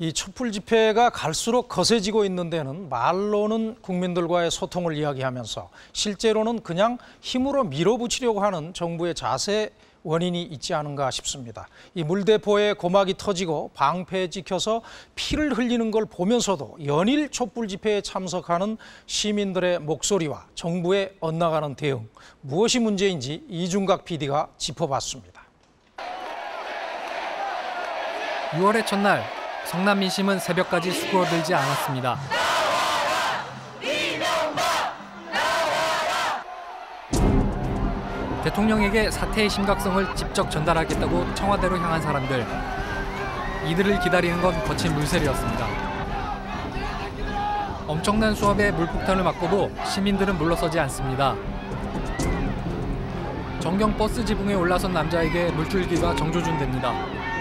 이 촛불 집회가 갈수록 거세지고 있는 데는 말로는 국민들과의 소통을 이야기하면서 실제로는 그냥 힘으로 밀어붙이려고 하는 정부의 자세 원인이 있지 않은가 싶습니다. 이 물대포에 고막이 터지고 방패에 찍혀서 피를 흘리는 걸 보면서도 연일 촛불 집회에 참석하는 시민들의 목소리와 정부의 엇나가는 대응 무엇이 문제인지 이중각 PD가 짚어봤습니다. 6월의 첫날 성남 민심은 새벽까지 수그러들지 않았습니다. 대통령에게 사태의 심각성을 직접 전달하겠다고 청와대로 향한 사람들. 이들을 기다리는 건 거친 물세례였습니다. 엄청난 수압에 물폭탄을 맞고도 시민들은 물러서지 않습니다. 정경 버스 지붕에 올라선 남자에게 물줄기가 정조준됩니다.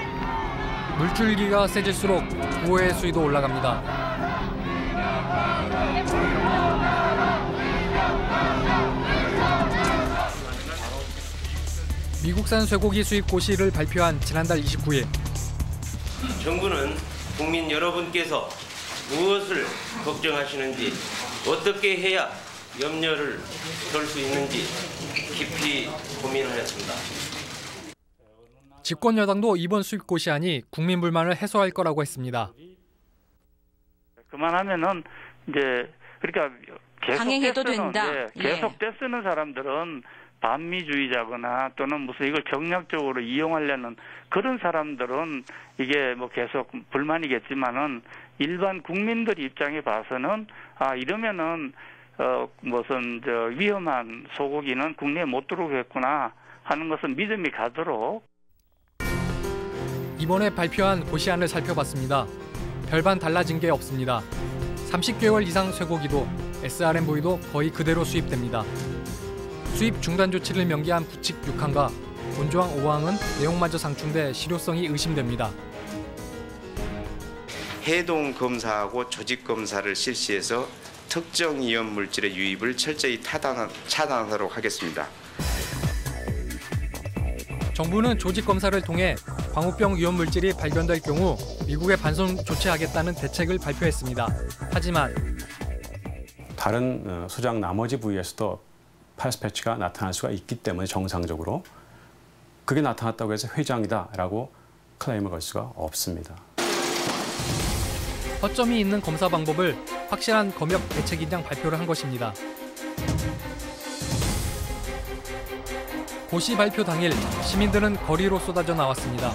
물줄기가 세질수록 구호의 수위도 올라갑니다. 미국산 쇠고기 수입 고시를 발표한 지난달 29일 정부는 국민 여러분께서 무엇을 걱정하시는지 어떻게 해야 염려를 덜 수 있는지 깊이 고민하였습니다. 집권 여당도 이번 수입 고시안이 국민 불만을 해소할 거라고 했습니다. 그만하면은 이제 그러니까 계속 강행해도 떼쓰는, 된다. 예, 예. 계속 떼쓰는 사람들은 반미주의자거나 또는 무슨 이걸 정략적으로 이용하려는 그런 사람들은 이게 뭐 계속 불만이겠지만은 일반 국민들 입장에 봐서는 아 이러면은 어 무슨 저 위험한 소고기는 국내에 못 들어오겠구나 하는 것은 믿음이 가도록 이번에 발표한 고시안을 살펴봤습니다. 별반 달라진 게 없습니다. 30개월 이상 쇠고기도 SRM 부위도 거의 그대로 수입됩니다. 수입 중단 조치를 명기한 부칙 6항과 본조항 5항은 내용마저 상충돼 실효성이 의심됩니다. 해동 검사하고 조직 검사를 실시해서 특정 위험 물질의 유입을 철저히 타당, 차단하도록 하겠습니다. 정부는 조직 검사를 통해 광우병 위험 물질이 발견될 경우 미국에 반송 조치하겠다는 대책을 발표했습니다. 하지만 다른 어, 소장 나머지 부위에서도 Peyer's patch가 나타날 수가 있기 때문에 정상적으로 그게 나타났다고 해서 회장이다라고 클레임을 걸 수가 없습니다. 허점이 있는 검사 방법을 확실한 검역 대책이라 발표를 한 것입니다. 고시 발표 당일 시민들은 거리로 쏟아져 나왔습니다.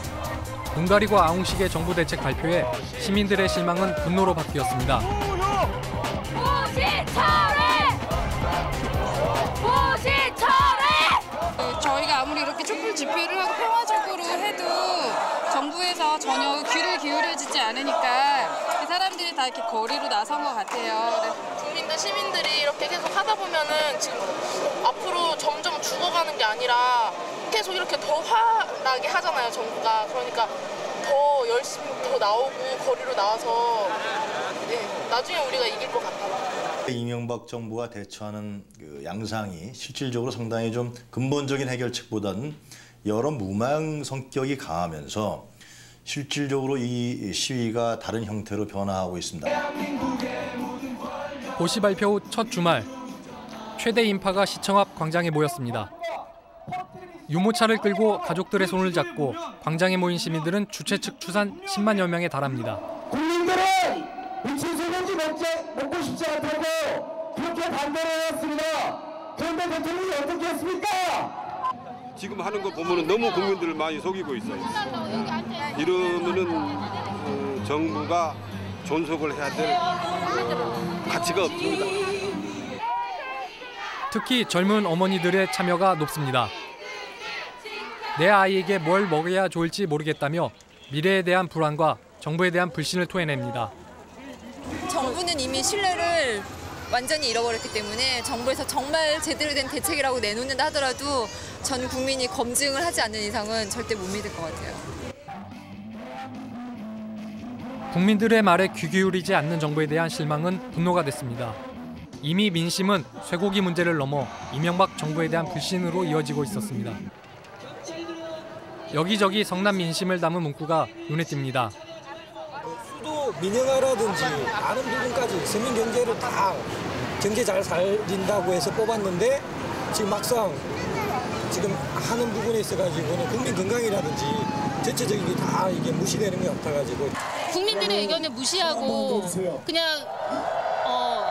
눈 가리고 아웅식의 정부 대책 발표에 시민들의 실망은 분노로 바뀌었습니다. 그 저희가 아무리 이렇게 촛불 집회를 하고 평화적으로 해도 정부에서 전혀 귀를 기울여지지 않으니까 그 사람들이 다 이렇게 거리로 나선 것 같아요. 국민들 시민들이 이렇게 계속 하다 보면은 지금 앞으로 점점 죽어가는 게 아니라 계속 이렇게 더 화나게 하잖아요 정부가 그러니까 더 열심히 더 나오고 거리로 나와서 네, 나중에 우리가 이길 것 같아요. 이명박 정부가 대처하는 그 양상이 실질적으로 상당히 좀 근본적인 해결책보다는 여러 무망 성격이 강하면서 실질적으로 이 시위가 다른 형태로 변화하고 있습니다. 고시 발표 후 첫 주말 최대 인파가 시청 앞 광장에 모였습니다. 유모차를 끌고 가족들의 손을 잡고 광장에 모인 시민들은 주최 측 추산 10만여 명에 달합니다. 국민들은 먹지, 먹고 싶지 않다고 그렇게 반대를 해왔습니다. 그런데 대통령이 어떻게 했습니까? 지금 하는 거 보면은 너무 국민들을 많이 속이고 있어요. 이러면은 어, 정부가 존속을 해야 될 어, 가치가 없습니다. 특히 젊은 어머니들의 참여가 높습니다. 내 아이에게 뭘 먹여야 좋을지 모르겠다며 미래에 대한 불안과 정부에 대한 불신을 토해냅니다. 정부는 이미 신뢰를 완전히 잃어버렸기 때문에 정부에서 정말 제대로 된 대책이라고 내놓는다 하더라도 전 국민이 검증을 하지 않는 이상은 절대 못 믿을 것 같아요. 국민들의 말에 귀 기울이지 않는 정부에 대한 실망은 분노가 됐습니다. 이미 민심은 쇠고기 문제를 넘어 이명박 정부에 대한 불신으로 이어지고 있었습니다. 여기저기 성남 민심을 담은 문구가 눈에 띕니다. 또 민영화라든지 많은 부분까지 서민 경제를 다 경제 잘 살린다고 해서 뽑았는데 지금 막상 지금 하는 부분에 있어가지고는 국민 건강이라든지 전체적인 게 다 이게 무시되는 것 같아가지고. 국민들의 의견을 무시하고 그냥 어,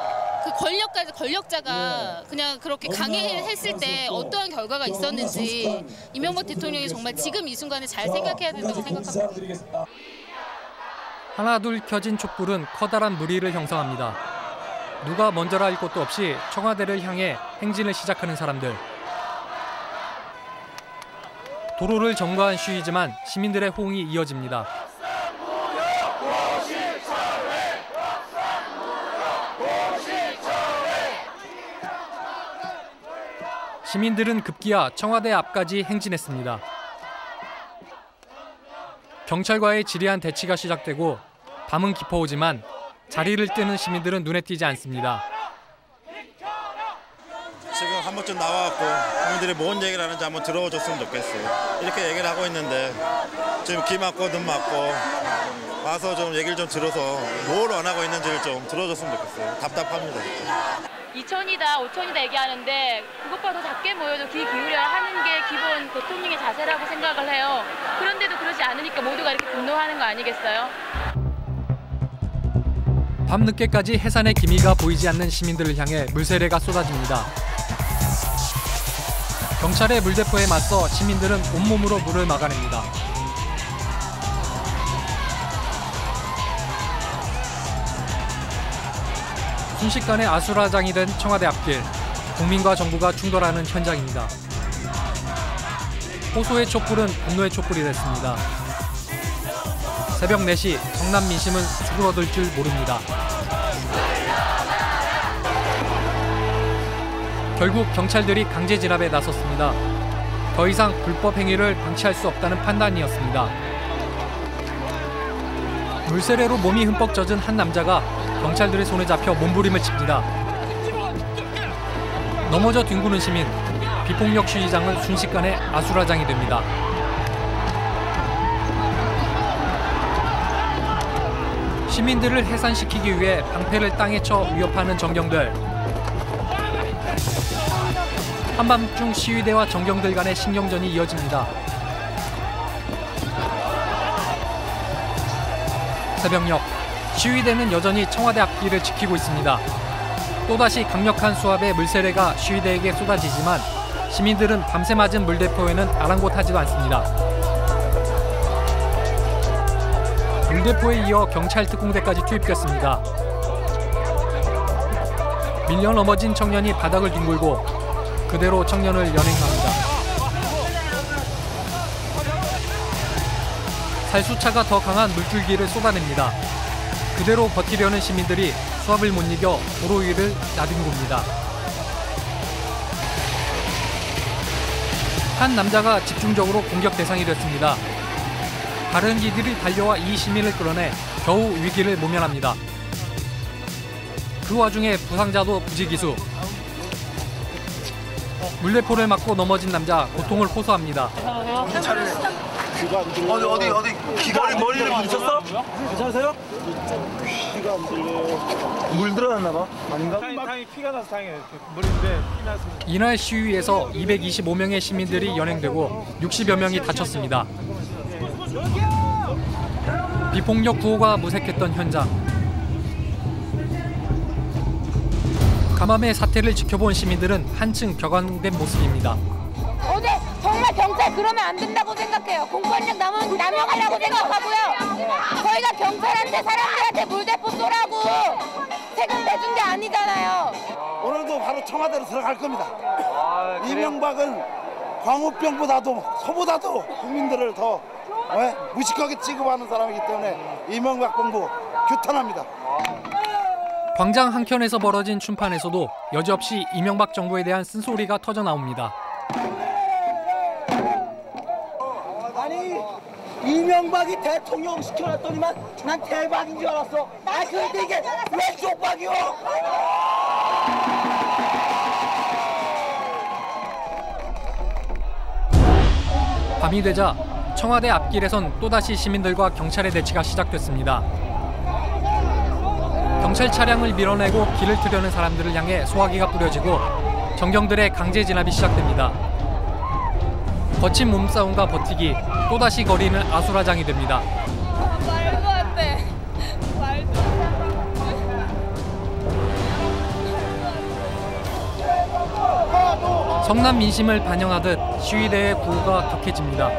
그 권력까지 권력자가 그냥 그렇게 강행했을 때 어떠한 결과가 있었는지 이명박 대통령이 정말 지금 이 순간에 잘 생각해야 된다고 생각합니다. 하나 둘 켜진 촛불은 커다란 무리를 형성합니다. 누가 먼저라 할 것도 없이 청와대를 향해 행진을 시작하는 사람들. 도로를 점거한 시위지만 시민들의 호응이 이어집니다. 시민들은 급기야 청와대 앞까지 행진했습니다. 경찰과의 지리한 대치가 시작되고 밤은 깊어오지만 자리를 뜨는 시민들은 눈에 띄지 않습니다. 지금 한 번쯤 나와갖고 국민들이 뭔 얘기를 하는지 한번 들어줬으면 좋겠어요. 이렇게 얘기를 하고 있는데 지금 귀 막고 눈 막고 와서 좀 얘기를 좀 들어서 뭘 원하고 있는지를 좀 들어줬으면 좋겠어요. 답답합니다. 2천이다, 5천이다 얘기하는데 그것보다 더 작게 모여도 귀 기울여야 하는 게 기본 대통령의 자세라고 생각을 해요. 그런데도 그러지 않으니까 모두가 이렇게 분노하는 거 아니겠어요? 밤늦게까지 해산의 기미가 보이지 않는 시민들을 향해 물세례가 쏟아집니다. 경찰의 물대포에 맞서 시민들은 온몸으로 물을 막아냅니다. 순식간에 아수라장이 된 청와대 앞길. 국민과 정부가 충돌하는 현장입니다. 호소의 촛불은 분노의 촛불이 됐습니다. 새벽 4시 성남 민심은 수그러들 줄 모릅니다. 결국 경찰들이 강제 진압에 나섰습니다. 더 이상 불법 행위를 방치할 수 없다는 판단이었습니다. 물세례로 몸이 흠뻑 젖은 한 남자가 경찰들의 손에 잡혀 몸부림을 칩니다. 넘어져 뒹구는 시민, 비폭력 시위장은 순식간에 아수라장이 됩니다. 시민들을 해산시키기 위해 방패를 땅에 쳐 위협하는 정경들. 한밤중 시위대와 정경들 간의 신경전이 이어집니다. 새벽녘 시위대는 여전히 청와대 앞길을 지키고 있습니다. 또다시 강력한 수압의 물세례가 시위대에게 쏟아지지만 시민들은 밤새 맞은 물대포에는 아랑곳하지도 않습니다. 물대포에 이어 경찰 특공대까지 투입됐습니다. 밀려 넘어진 청년이 바닥을 뒹굴고 그대로 청년을 연행합니다. 살수차가 더 강한 물줄기를 쏟아냅니다. 그대로 버티려는 시민들이 수압을 못 이겨 도로 위를 나뒹굽니다. 한 남자가 집중적으로 공격 대상이 됐습니다. 다른 이들이 달려와 이 시민을 끌어내 겨우 위기를 모면합니다. 그 와중에 부상자도 부지기수. 물대포를 맞고 넘어진 남자 고통을 호소합니다. 어디 어디 어디 귀가 머리를 부딪혔어? 괜찮으세요? 피가 안 들려요. 물 들어갔나 봐. 아닌가? 다행히 피가 나서 다행이에요. 물인데 피 났습니다. 이날 시위에서 225명의 시민들이 연행되고 60여 명이 다쳤습니다. 비폭력 구호가 무색했던 현장. 가뭄의 사태를 지켜본 시민들은 한층 격앙된 모습입니다. 정말 경찰 그러면 안 된다고 생각해요. 공권력 남용, 남용하려고 생각하고요. 저희가 경찰한테 사람들한테 물대포 쏘라고 세금 내준 게 아니잖아요. 오늘도 바로 청와대로 들어갈 겁니다. 이명박은 광우병보다도 소보다도 국민들을 더 어, 무식하게 취급하는 사람이기 때문에 이명박 정부 규탄합니다. 광장 한켠에서 벌어진 춤판에서도 여지없이 이명박 정부에 대한 쓴소리가 터져 나옵니다. 이명박이 대통령 시켜놨더니만 난 대박인 줄 알았어. 아 근데 이게 왜 쪽박이요? 밤이 되자 청와대 앞길에선 또다시 시민들과 경찰의 대치가 시작됐습니다. 경찰 차량을 밀어내고 길을 트려는 사람들을 향해 소화기가 뿌려지고 정경들의 강제 진압이 시작됩니다. 거친 몸싸움과 버티기, 또다시 거리는 아수라장이 됩니다. 말도 안 돼. 말도 성남 민심을 반영하듯 시위대의 구호가 격해집니다.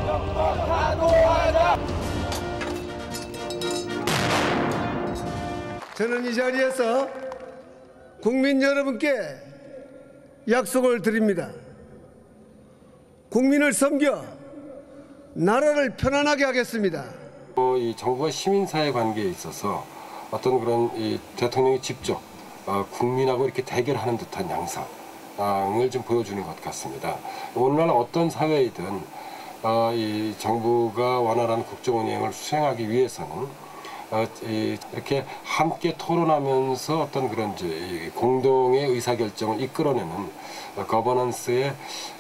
저는 이 자리에서 국민 여러분께 약속을 드립니다. 국민을 섬겨 나라를 편안하게 하겠습니다. 어, 이 정부와 시민사회 관계에 있어서 어떤 그런 이 대통령이 직접 어, 국민하고 이렇게 대결하는 듯한 양상을 좀 보여주는 것 같습니다. 오늘날 어떤 사회이든 어, 이 정부가 원활한 국정 운영을 수행하기 위해서는 어, 이, 이렇게 함께 토론하면서 어떤 그런 공동의 의사결정을 이끌어내는 어, 거버넌스에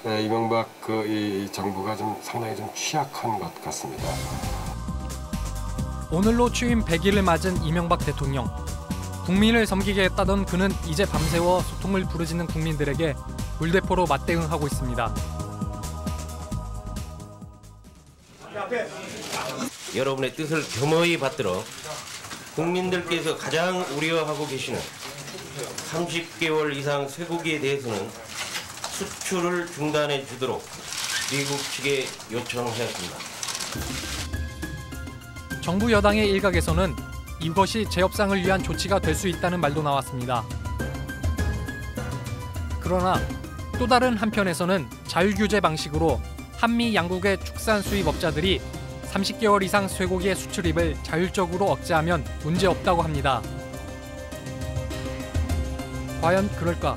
에, 이명박 그이 정부가 좀 상당히 좀 취약한 것 같습니다. 오늘로 취임 100일을 맞은 이명박 대통령. 국민을 섬기겠다던 그는 이제 밤새워 소통을 부르짖는 국민들에게 물대포로 맞대응하고 있습니다. 여러분의 뜻을 겸허히 받들어 국민들께서 가장 우려하고 계시는 30개월 이상 쇠고기에 대해서는 수출을 중단해 주도록 미국 측에 요청하였습니다. 정부 여당의 일각에서는 이것이 재협상을 위한 조치가 될 수 있다는 말도 나왔습니다. 그러나 또 다른 한편에서는 자율 규제 방식으로 한미 양국의 축산 수입업자들이 30개월 이상 쇠고기의 수출입을 자율적으로 억제하면 문제 없다고 합니다. 과연 그럴까?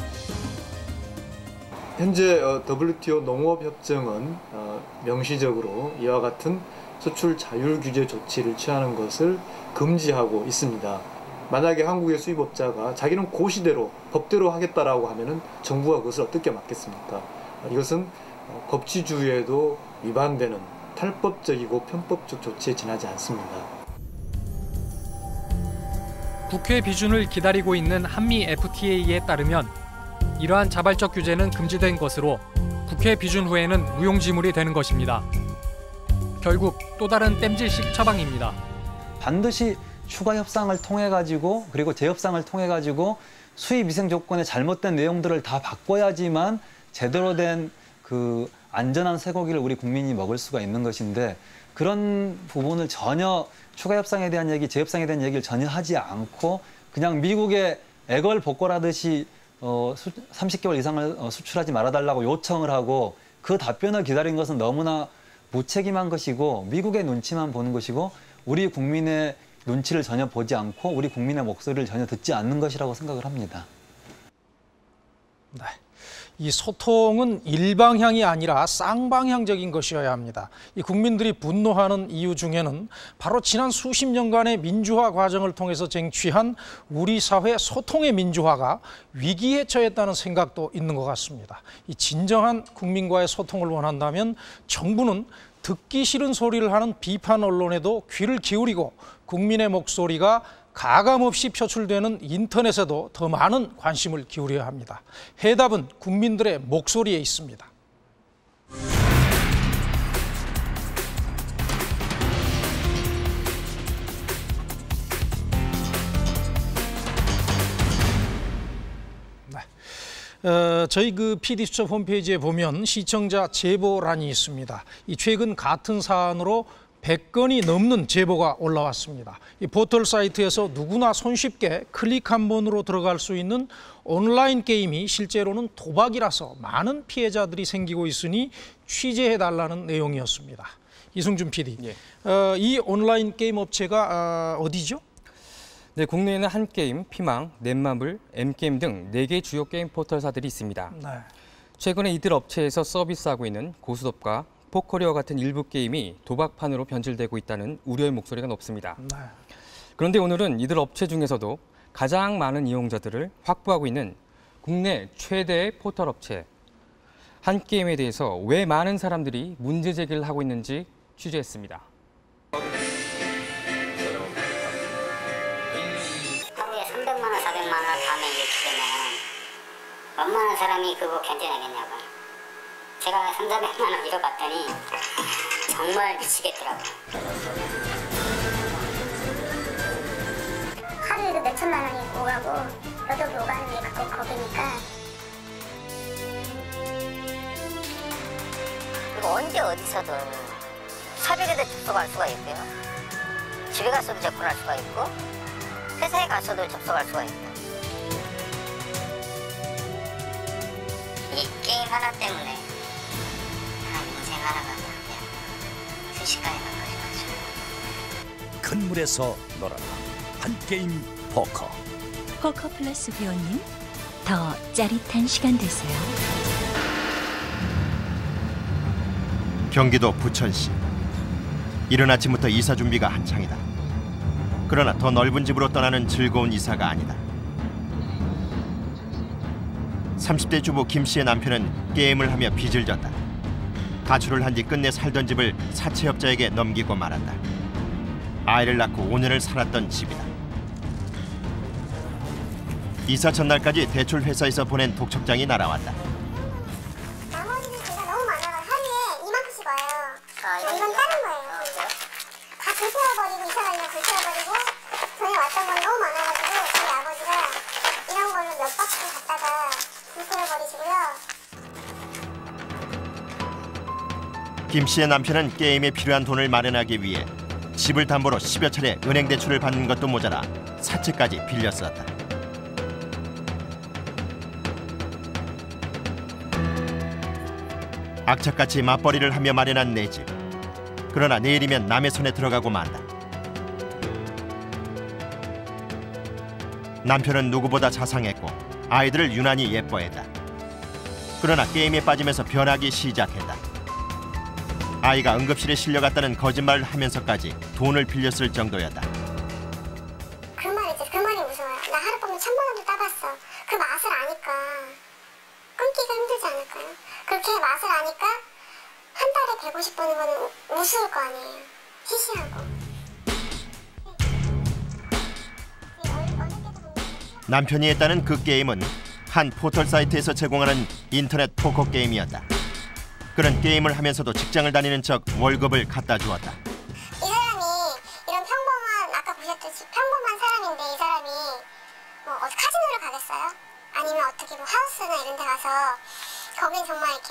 현재 어, WTO 농업협정은 어, 명시적으로 이와 같은 수출 자율 규제 조치를 취하는 것을 금지하고 있습니다. 만약에 한국의 수입업자가 자기는 고시대로 법대로 하겠다라고 하면은 정부가 그것을 어떻게 막겠습니까? 이것은 어, 법치주의에도 위반되는 탈법적이고 편법적 조치에 지나지 않습니다. 국회 비준을 기다리고 있는 한미 FTA에 따르면 이러한 자발적 규제는 금지된 것으로 국회 비준 후에는 무용지물이 되는 것입니다. 결국 또 다른 땜질식 처방입니다. 반드시 추가 협상을 통해 가지고 그리고 재협상을 통해 가지고 수입 위생 조건의 잘못된 내용들을 다 바꿔야지만 제대로 된그 안전한 쇠고기를 우리 국민이 먹을 수가 있는 것인데 그런 부분을 전혀 추가 협상에 대한 얘기, 재협상에 대한 얘기를 전혀 하지 않고 그냥 미국의 애걸 복걸하듯이 어, 30개월 이상을 어, 수출하지 말아달라고 요청을 하고 그 답변을 기다린 것은 너무나 무책임한 것이고 미국의 눈치만 보는 것이고 우리 국민의 눈치를 전혀 보지 않고 우리 국민의 목소리를 전혀 듣지 않는 것이라고 생각을 합니다. 네. 이 소통은 일방향이 아니라 쌍방향적인 것이어야 합니다. 이 국민들이 분노하는 이유 중에는 바로 지난 수십 년간의 민주화 과정을 통해서 쟁취한 우리 사회 소통의 민주화가 위기에 처했다는 생각도 있는 것 같습니다. 이 진정한 국민과의 소통을 원한다면 정부는 듣기 싫은 소리를 하는 비판 언론에도 귀를 기울이고 국민의 목소리가 가감 없이 표출되는 인터넷에도 더 많은 관심을 기울여야 합니다. 해답은 국민들의 목소리에 있습니다. 어, 저희 그 PD수첩 홈페이지에 보면 시청자 제보란이 있습니다. 이 최근 같은 사안으로 100건이 넘는 제보가 올라왔습니다. 이 포털 사이트에서 누구나 손쉽게 클릭 한 번으로 들어갈 수 있는 온라인 게임이 실제로는 도박이라서 많은 피해자들이 생기고 있으니 취재해 달라는 내용이었습니다. 이승준 PD, 예. 어, 이 온라인 게임 업체가 어, 어디죠? 네, 국내에는 한게임, 피망, 넷마블, M게임 등 4개 주요 게임 포털사들이 있습니다. 네. 최근에 이들 업체에서 서비스하고 있는 고스톱과 포커류와 같은 일부 게임이 도박판으로 변질되고 있다는 우려의 목소리가 높습니다. 네. 그런데 오늘은 이들 업체 중에서도 가장 많은 이용자들을 확보하고 있는 국내 최대의 포털 업체 한게임에 대해서 왜 많은 사람들이 문제 제기를 하고 있는지 취재했습니다. 하루에 300만 400만 원을 밤에 이렇게 되면 웬만한 사람이 그거 견뎌내겠냐고. 제가 3, 400만 원 잃어봤더니 정말 미치겠더라고요. 하루에도 몇 천만 원이 오가고 여덟 개 오가는 게 그거 거기니까 이거 언제 어디서든 새벽에도 접속할 수가 있고요. 집에 가서도 접근할 수가 있고 회사에 가서도 접속할 수가 있고 이 게임 하나 때문에 한 인생 하나가 그냥 순식간에 망가져가지고 큰 물에서 놀아라 한 게임 포커 포커 플러스 회원님 더 짜릿한 시간 되세요. 경기도 부천시 이른 아침부터 이사 준비가 한창이다. 그러나 더 넓은 집으로 떠나는 즐거운 이사가 아니다. 30대 주부 김 씨의 남편은 게임을 하며 빚을 졌다. 가출을 한 뒤 끝내 살던 집을 사채업자에게 넘기고 말았다. 아이를 낳고 5년을 살았던 집이다. 이사 전날까지 대출 회사에서 보낸 독촉장이 날아왔다. 김 씨의 남편은 게임에 필요한 돈을 마련하기 위해 집을 담보로 10여 차례 은행 대출을 받는 것도 모자라 사채까지 빌렸었다. 악착같이 맞벌이를 하며 마련한 내 집. 그러나 내일이면 남의 손에 들어가고 만다. 남편은 누구보다 자상했고 아이들을 유난히 예뻐했다. 그러나 게임에 빠지면서 변하기 시작했다. 아이가 응급실에 실려갔다는 거짓말을 하면서까지 돈을 빌렸을 정도였다. 그 말이지 그 말이 무서워요. 나 하룻밤에 천만 원도 따봤어. 그 맛을 아니까 끊기가 힘들지 않을까요? 그렇게 맛을 아니까 한 달에 150 버는 거는 우- 우스울 거 아니에요. 시시하고. 남편이 했다는 그 게임은 한 포털 사이트에서 제공하는 인터넷 포커 게임이었다. 그런 게임을 하면서도 직장을 다니는 척 월급을 갖다 주었다. 이 사람이 이런 평범한 아까 보셨듯이 평범한 사람인데 이 사람이 뭐 카지노를 가겠어요? 아니면 어떻게 뭐 하우스나 이런 데 가서 거긴 정말 이렇게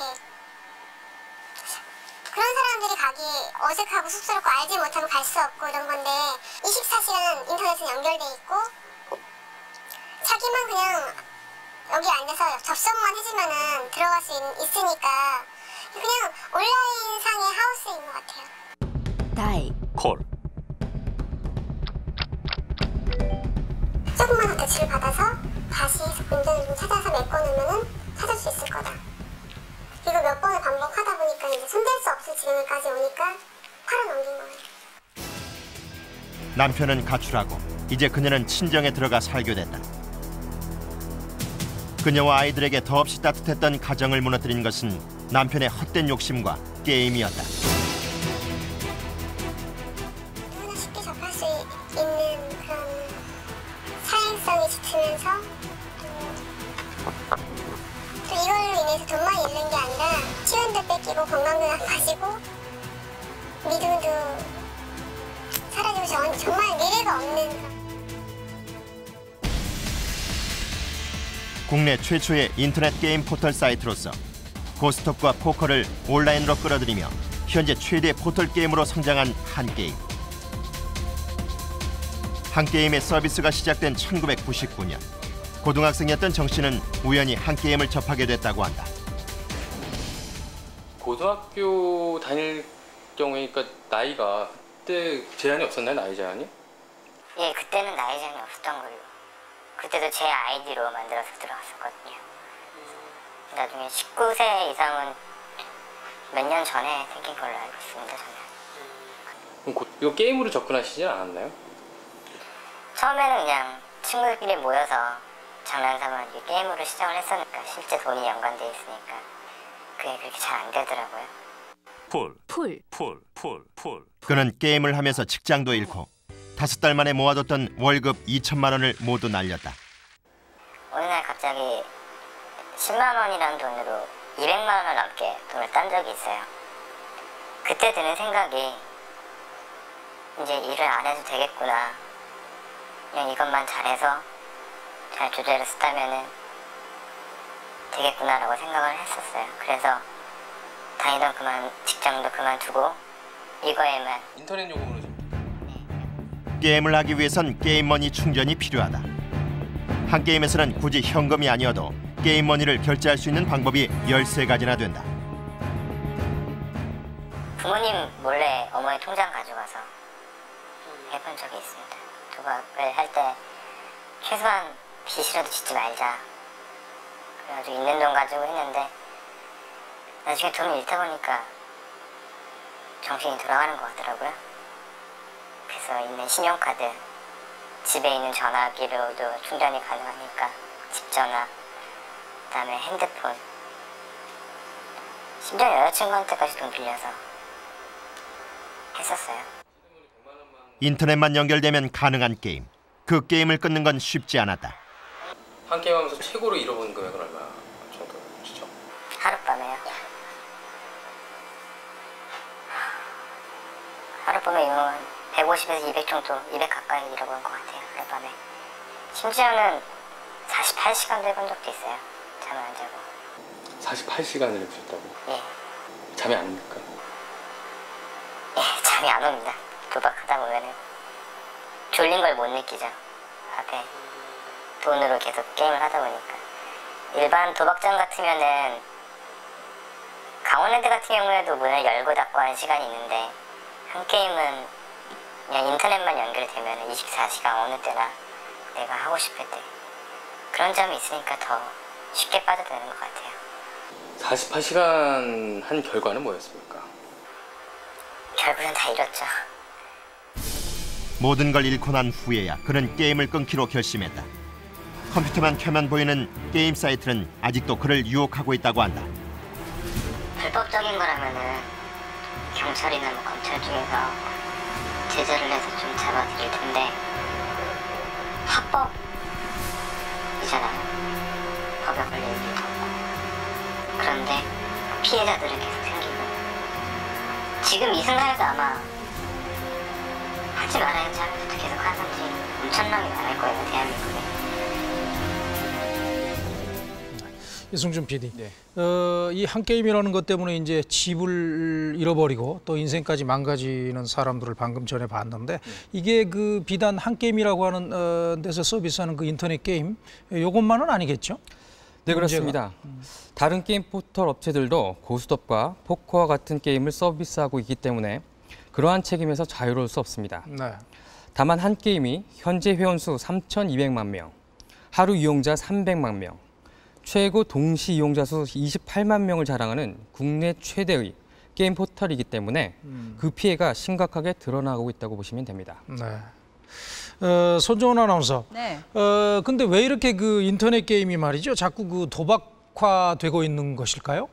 그런 사람들이 가기 어색하고 쑥스럽고 알지 못하면 갈수 없고 이런 건데 24시간 인터넷은 연결돼 있고 자기만 그냥 여기 앉아서 접속만 해주면은 들어갈 수 있, 있으니까 그냥 온라인상의 하우스인 것 같아요. 다이 콜 조금만 더 대출을 받아서 다시 운전을 좀 찾아서 메꿔놓으면 찾을 수 있을 거다. 이거 몇 번을 반복하다 보니까 이제 손댈 수 없을 지경까지 오니까 팔아넘긴 거예요. 남편은 가출하고 이제 그녀는 친정에 들어가 살게 됐다. 그녀와 아이들에게 더없이 따뜻했던 가정을 무너뜨린 것은 남편의 헛된 욕심과 게임이었다. 누구나 쉽게 접할 수 이- 있는 그런 사행성이 짙으면서 또, 또 이걸로 인해서 돈만 잃는 게 아니라 시간도 뺏기고 건강도 나빠지고 믿음도 사라지고 전- 정말 미래가 없는 국내 최초의 인터넷 게임 포털 사이트로서 고스톱과 포커를 온라인으로 끌어들이며 현재 최대 포털 게임으로 성장한 한게임. 한게임의 서비스가 시작된 1999년 고등학생이었던 정 씨는 우연히 한게임을 접하게 됐다고 한다. 고등학교 다닐 경우에 그러니까 나이가 그때 제한이 없었나요? 나이 제한이? 예, 그때는 나이 제한이 없었던 걸로. 그때도 제 아이디로 만들어서 들어갔었거든요. 나중에 19세 이상은 몇 년 전에 생긴 걸로 알고 있습니다, 저는. 그럼 고- 이거 게임으로 접근하시지 않았나요? 처음에는 그냥 친구들끼리 모여서 장난삼아 게임으로 시작을 했으니까 실제 돈이 연관돼 있으니까 그게 그렇게 잘 안 되더라고요. 풀, 풀, 풀, 풀, 풀. 그는 게임을 하면서 직장도 잃고 다섯 달 만에 모아뒀던 월급 2천만 원을 모두 날렸다. 어느 날 갑자기 10만 원이라는 돈으로 200만 원을 넘게 돈을 딴 적이 있어요. 그때 드는 생각이 이제 일을 안 해도 되겠구나. 그냥 이것만 잘해서 잘 조절해서 따면은 되겠구나라고 생각을 했었어요. 그래서 다니던 그만 직장도 그만두고 이거에만 인터넷 요금으로 좀. 게임을 하기 위해선 게임머니 충전이 필요하다. 한 게임에서는 굳이 현금이 아니어도 게임 머니를 결제할 수 있는 방법이 13가지나 된다. 부모님 몰래 어머니 통장 가져가서 해본 적이 있습니다. 도박을 할 때 최소한 빚이라도 짓지 말자. 그래가지고 있는 돈 가지고 했는데 나중에 돈을 잃다 보니까 정신이 돌아가는 것 같더라고요. 그래서 있는 신용카드, 집에 있는 전화기로도 충전이 가능하니까 집 전화, 그다음에 핸드폰, 심지어 여자친구한테까지 돈 빌려서 했었어요. 인터넷만 연결되면 가능한 게임. 그 게임을 끊는 건 쉽지 않았다. 한 게임 하면서 최고로 잃어본 금액은 얼마 정도 주죠? 하룻밤에요. 하룻밤에 이건 150에서 200 정도, 200 가까이 잃어본 것 같아요. 하룻밤에. 심지어는 48시간도 해본 적도 있어요. 잠을 안 자고. 48시간을 해보셨다고? 예. 잠이 안 옵니까? 예, 잠이 안 옵니다. 도박하다 보면은 졸린 걸 못 느끼죠. 앞에 돈으로 계속 게임을 하다 보니까 일반 도박장 같으면은 강원랜드 같은 경우에도 문을 열고 닫고 하는 시간이 있는데 한 게임은 그냥 인터넷만 연결되면 24시간 어느 때나 내가 하고 싶을 때 그런 점이 있으니까 더 쉽게 빠져드는 것 같아요. 48시간 한 결과는 뭐였습니까? 결국엔 다 잃었죠. 모든 걸 잃고 난 후에야 그는 게임을 끊기로 결심했다. 컴퓨터만 켜면 보이는 게임 사이트는 아직도 그를 유혹하고 있다고 한다. 불법적인 거라면은 경찰이나 뭐 검찰 중에서 제재를 해서 좀 잡아드릴 텐데 합법이잖아요. 일도 없고 그런데 피해자들은 계속 생기고 지금 이 순간에도 아마 하지 말아야지 하면서도 계속 하는 사람들이 엄청나게 많을 거예요 대한민국에. 이승준 PD. 어, 이 한 게임이라는 것 때문에 이제 집을 잃어버리고 또 인생까지 망가지는 사람들을 방금 전에 봤는데 이게 그 비단 한 게임이라고 하는 어, 데서 서비스하는 그 인터넷 게임 요것만은 아니겠죠? 네. 그렇습니다. 다른 게임 포털 업체들도 고스톱과 포커와 같은 게임을 서비스하고 있기 때문에 그러한 책임에서 자유로울 수 없습니다. 네. 다만 한 게임이 현재 회원수 3,200만 명, 하루 이용자 300만 명, 최고 동시 이용자 수 28만 명을 자랑하는 국내 최대의 게임 포털이기 때문에 음. 그 피해가 심각하게 드러나고 있다고 보시면 됩니다. 네. 어, 손정은 아나운서. 네. 어, 근데 왜 이렇게 그 인터넷 게임이 말이죠? 자꾸 그 도박화되고 있는 것일까요?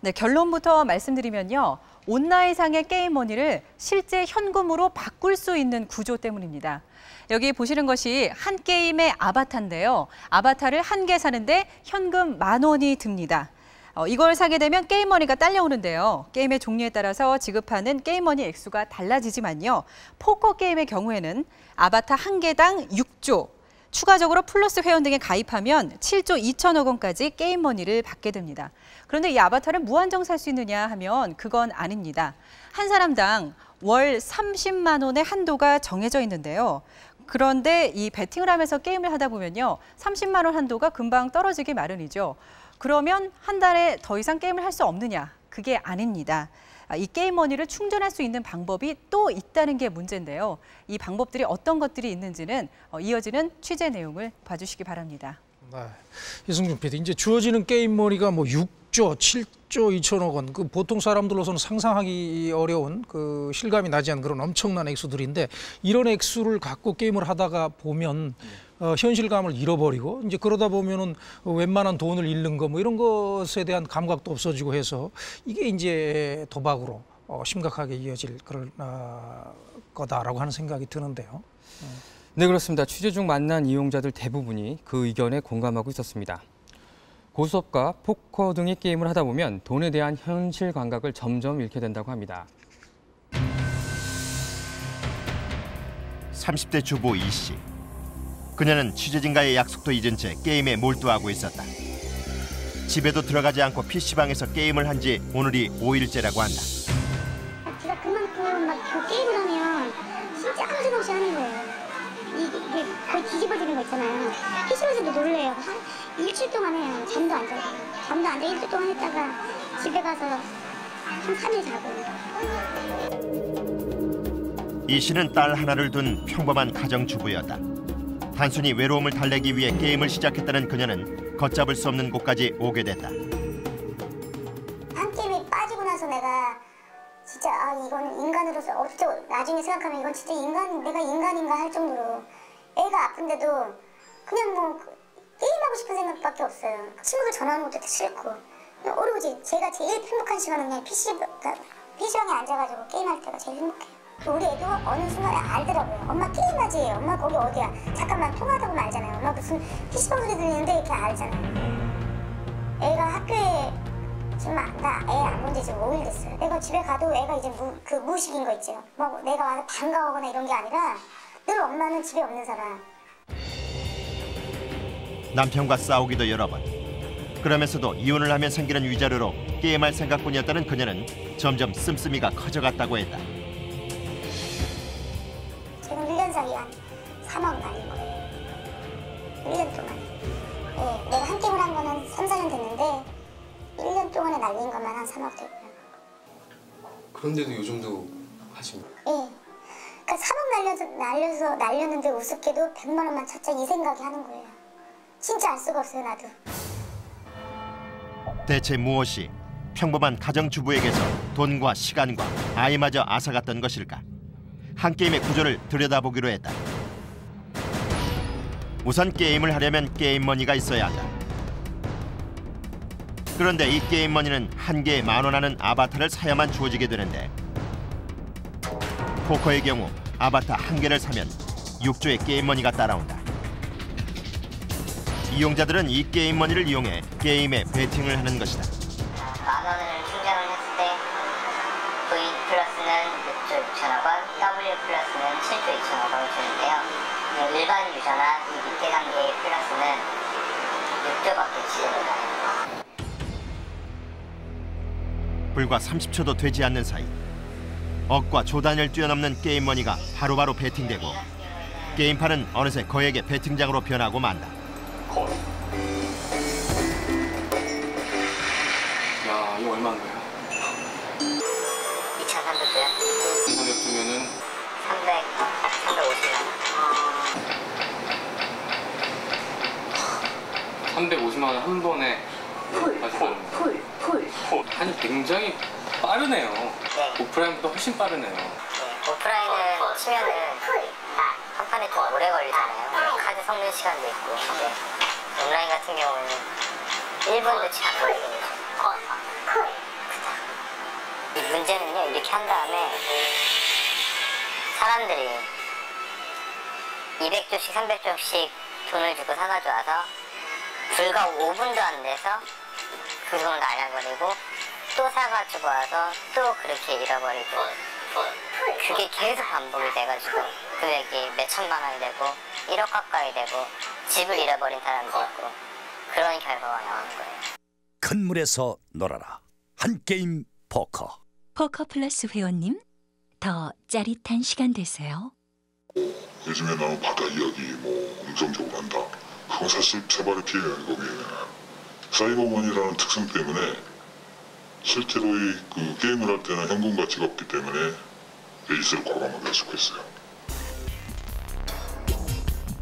네, 결론부터 말씀드리면요. 온라인상의 게임머니를 실제 현금으로 바꿀 수 있는 구조 때문입니다. 여기 보시는 것이 한 게임의 아바타인데요. 아바타를 한 개 사는데 현금 만 원이 듭니다. 어, 이걸 사게 되면 게임머니가 딸려오는데요. 게임의 종류에 따라서 지급하는 게임머니 액수가 달라지지만요. 포커 게임의 경우에는 아바타 한 개당 6조, 추가적으로 플러스 회원 등에 가입하면 7조 2천억 원까지 게임 머니를 받게 됩니다. 그런데 이 아바타를 무한정 살 수 있느냐 하면 그건 아닙니다. 한 사람당 월 30만 원의 한도가 정해져 있는데요. 그런데 이 베팅을 하면서 게임을 하다 보면요. 30만 원 한도가 금방 떨어지기 마련이죠. 그러면 한 달에 더 이상 게임을 할 수 없느냐? 그게 아닙니다. 아, 이 게임머니를 충전할 수 있는 방법이 또 있다는 게 문제인데요. 이 방법들이 어떤 것들이 있는지는 어, 이어지는 취재 내용을 봐주시기 바랍니다. 네. 이승준 PD, 이제 주어지는 게임머니가 뭐 6 조, 7조 2천억 원, 그 보통 사람들로서는 상상하기 어려운 그 실감이 나지 않는 그런 엄청난 액수들인데 이런 액수를 갖고 게임을 하다가 보면 어, 현실감을 잃어버리고 이제 그러다 보면은 웬만한 돈을 잃는 거 뭐 이런 것에 대한 감각도 없어지고 해서 이게 이제 도박으로 어, 심각하게 이어질 그런 어, 거다라고 하는 생각이 드는데요. 네, 그렇습니다. 취재 중 만난 이용자들 대부분이 그 의견에 공감하고 있었습니다. 고수업과 포커 등의 게임을 하다 보면 돈에 대한 현실 감각을 점점 잃게 된다고 합니다. 30대 주부 이 씨. 그녀는 취재진과의 약속도 잊은 채 게임에 몰두하고 있었다. 집에도 들어가지 않고 PC방에서 게임을 한 지 오늘이 5일째라고 한다. 제가 그만큼 막 그 게임을 하면 진짜 아무 생각 없이 하는 거예요. 이게, 이게 거의 뒤집어지는 거 있잖아요. PC방에서도 놀래요. 한 일주일 동안 해요. 잠도 안 자고. 잠도 안 자고 일주일 동안 했다가 집에 가서 한 3일 자고. 이 씨는 딸 하나를 둔 평범한 가정 주부였다. 단순히 외로움을 달래기 위해 게임을 시작했다는 그녀는 걷잡을 수 없는 곳까지 오게 됐다. 한 게임에 빠지고 나서 내가 진짜 아 이거는 인간으로서 어쩌 나중에 생각하면 이건 진짜 인간 내가 인간인가 할 정도로 애가 아픈데도 그냥 뭐 그- 게임하고 싶은 생각밖에 없어요. 친구들 전화하는 것도 싫고 오로지 제가 제일 행복한 시간은 그냥 PC PC방에 앉아가지고 게임할 때가 제일 행복해요. 우리 애도 어느 순간에 알더라고요. 엄마 게임하지. 엄마 거기 어디야. 잠깐만 통화하다 보면 알잖아요. 엄마 무슨 PC방 소리 들리는데 이렇게 알잖아요. 애가 학교에 지금 나애 안본 지 지금 5일 됐어요. 애가 집에 가도 애가 이제 무, 그 무식인 거 있죠. 뭐 내가 와서 반가워하거나 이런 게 아니라 늘 엄마는 집에 없는 사람. 남편과 싸우기도 여러 번. 그러면서도 이혼을 하면 생기는 위자료로 게임할 생각뿐이었다는 그녀는 점점 씀씀이가 커져갔다고 했다. 지금 1년 사이에 한 3억 날린 거예요. 1년 동안. 예, 내가 한 게임을 한 거는 3, 4년 됐는데 1년 동안에 날린 것만 한 3억 되고요. 그런데도 요즘도 하십니까? 예. 그러니까 3억 날려서, 날려서 날렸는데 우습게도 100만 원만 찾자 이 생각이 하는 거예요. 진짜 알 수가 없어요, 나도. 대체 무엇이 평범한 가정 주부에게서 돈과 시간과 아이마저 앗아갔던 것일까? 한 게임의 구조를 들여다보기로 했다. 우선 게임을 하려면 게임머니가 있어야 한다. 그런데 이 게임머니는 한 개에 만 원 하는 아바타를 사야만 주어지게 되는데 포커의 경우 아바타 한 개를 사면 6조의 게임머니가 따라온다. 이용자들은 이 게임머니를 이용해 게임에 베팅을 하는 것이다. 만 원을 충전을 했을 때 V 플러스는 6조 6천억 원, W 플러스는 7조 2천억 원을 주는데요. 일반 유저나 이 밑에 단계의 플러스는 6조밖에 지급을 안 해요. 불과 30초도 되지 않는 사이 억과 조단을 뛰어넘는 게임머니가 바로바로 베팅되고 게임판은 어느새 거액의 베팅장으로 변하고 만다. 야 이거 얼마인가요? 2,300조요? 300주면은 300, 350만 원. 350만 원 한 번에 콜, 콜, 콜, 콜. 아니 굉장히 빠르네요. 오프라인보다 훨씬 빠르네요. 오프라인은 치면은 한 판에 좀 오래 걸리잖아요. 카드 섞는 시간도 있고. 근데 온라인 같은 경우는 1분도 채안 걸리거든요. 이 문제는요, 이렇게 한 다음에 사람들이 200조씩, 300조씩 돈을 주고 사가지고 와서 불과 5분도 안 돼서 그 돈을 날려버리고 또 사가지고 와서 또 그렇게 잃어버리고 그게 계속 반복이 돼가지고 금액이 몇 천만 원이 되고 1억 가까이 되고 집을 잃어버린 사람도 있고 그런 결과가 나오는 거예요. 큰 물에서 놀아라. 한 게임 포커. 포커 플러스 회원님, 더 짜릿한 시간 되세요. 요즘에 나오는 바다 이야기 뭐 음성적으로 한다. 그건 사실 새 발의 피예요. 거기에 사이버머니라는 특성 때문에 실제로 이 그 게임을 할 때는 현금 가치가 없기 때문에 레이스를 과감하게 계속했어요.